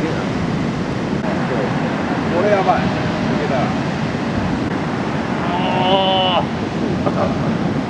これやばい。ああ。